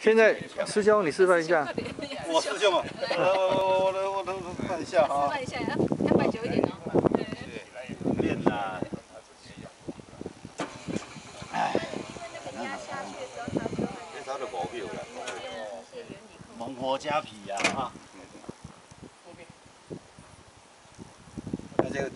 现在师兄，你示范一下。我师兄啊，我我我我看一下啊。示范一下啊，要快一点。哎。因的时候，了。哦。猛火加皮呀，哈。那这个。